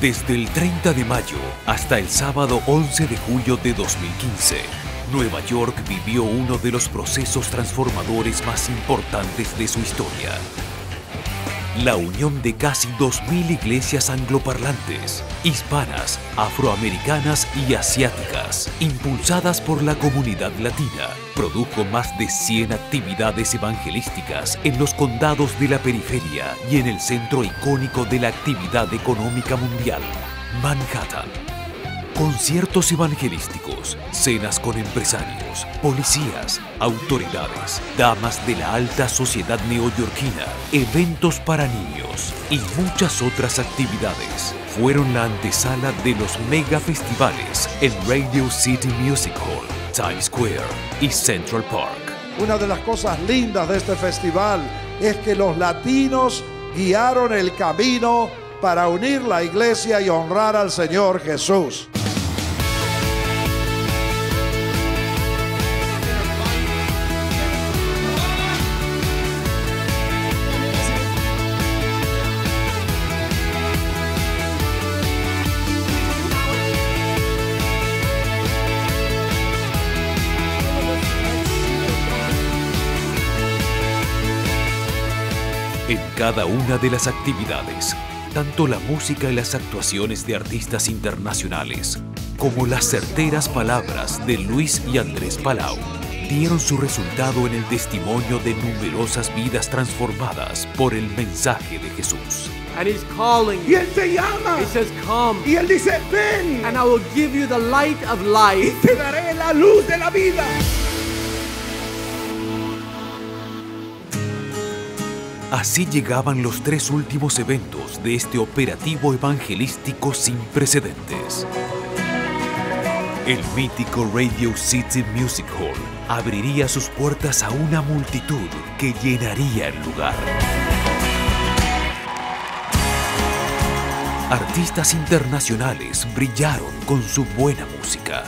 Desde el 30 de mayo hasta el sábado 11 de julio de 2015, Nueva York vivió uno de los procesos transformadores más importantes de su historia. La unión de casi 2.000 iglesias angloparlantes, hispanas, afroamericanas y asiáticas, impulsadas por la comunidad latina, produjo más de 100 actividades evangelísticas en los condados de la periferia y en el centro icónico de la actividad económica mundial, Manhattan conciertos evangelísticos, cenas con empresarios, policías, autoridades, damas de la alta sociedad neoyorquina, eventos para niños y muchas otras actividades fueron la antesala de los mega festivales en Radio City Music Hall, Times Square y Central Park. Una de las cosas lindas de este festival es que los latinos guiaron el camino para unir la iglesia y honrar al Señor Jesús. Cada una de las actividades, tanto la música y las actuaciones de artistas internacionales, como las certeras palabras de Luis y Andrés Palau, dieron su resultado en el testimonio de numerosas vidas transformadas por el mensaje de Jesús. And he's calling. Y Él te llama. He says, Come, Y Él dice, ven. and I will give you the light of life. Te daré la luz de la vida. Así llegaban los tres últimos eventos de este operativo evangelístico sin precedentes. El mítico Radio City Music Hall abriría sus puertas a una multitud que llenaría el lugar. Artistas internacionales brillaron con su buena música.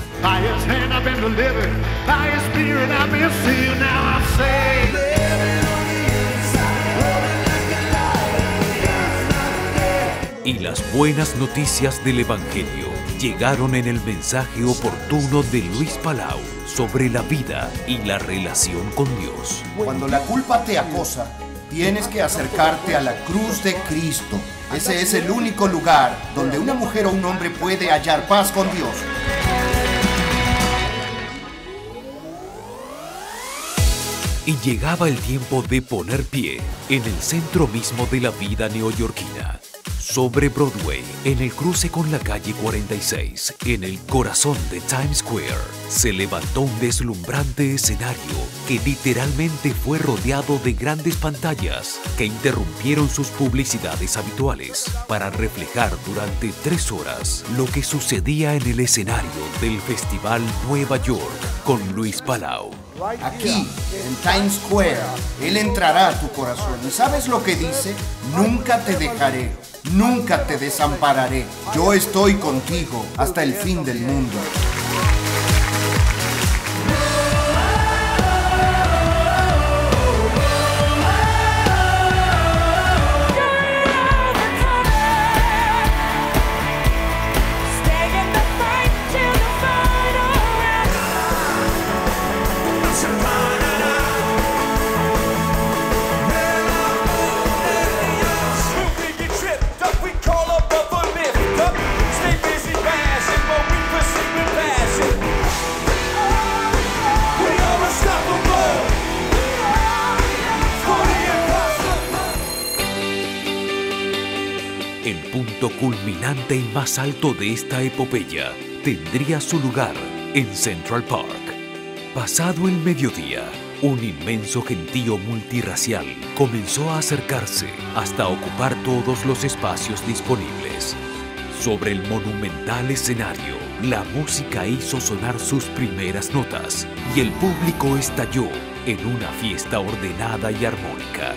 Y las buenas noticias del Evangelio llegaron en el mensaje oportuno de Luis Palau sobre la vida y la relación con Dios. Cuando la culpa te acosa, tienes que acercarte a la cruz de Cristo. Ese es el único lugar donde una mujer o un hombre puede hallar paz con Dios. Y llegaba el tiempo de poner pie en el centro mismo de la vida neoyorquina. Sobre Broadway, en el cruce con la calle 46, en el corazón de Times Square, se levantó un deslumbrante escenario que literalmente fue rodeado de grandes pantallas que interrumpieron sus publicidades habituales para reflejar durante tres horas lo que sucedía en el escenario del Festival Nueva York con Luis Palau. Aquí, en Times Square, Él entrará a tu corazón. ¿Y sabes lo que dice? Nunca te dejaré, nunca te desampararé. Yo estoy contigo hasta el fin del mundo. El punto culminante y más alto de esta epopeya tendría su lugar en Central Park. Pasado el mediodía, un inmenso gentío multirracial comenzó a acercarse hasta ocupar todos los espacios disponibles. Sobre el monumental escenario, la música hizo sonar sus primeras notas y el público estalló en una fiesta ordenada y armónica.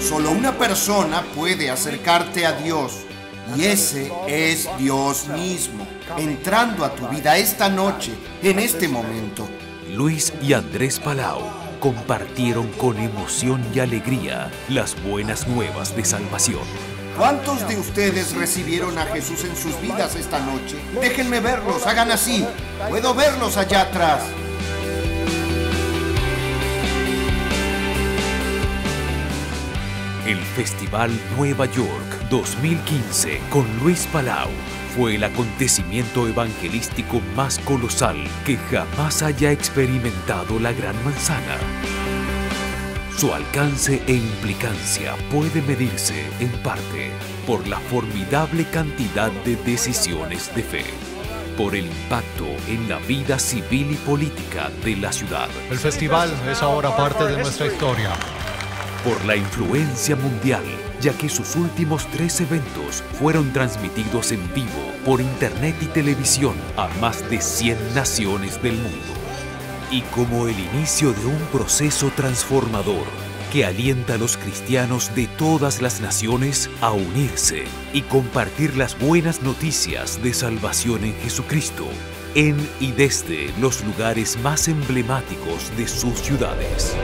Solo una persona puede acercarte a Dios y ese es Dios mismo, entrando a tu vida esta noche, en este momento. Luis y Andrés Palau compartieron con emoción y alegría las buenas nuevas de salvación. ¿Cuántos de ustedes recibieron a Jesús en sus vidas esta noche? Déjenme verlos, hagan así. Puedo verlos allá atrás. El Festival Nueva York 2015 con Luis Palau fue el acontecimiento evangelístico más colosal que jamás haya experimentado la Gran Manzana. Su alcance e implicancia puede medirse, en parte, por la formidable cantidad de decisiones de fe, por el impacto en la vida civil y política de la ciudad, El festival es ahora parte de nuestra historia. por la influencia mundial, ya que sus últimos tres eventos fueron transmitidos en vivo por internet y televisión a más de 100 naciones del mundo. Y como el inicio de un proceso transformador que alienta a los cristianos de todas las naciones a unirse y compartir las buenas noticias de salvación en Jesucristo en y desde los lugares más emblemáticos de sus ciudades.